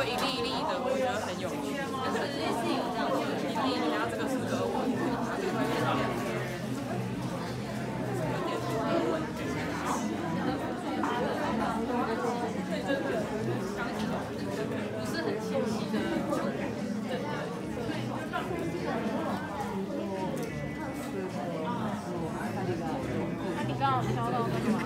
会一粒一粒的，我觉得很有趣。就是是有这样，一粒一粒，然后这个是格纹，然就会变成。不是很清晰的。那你刚好挑到那个？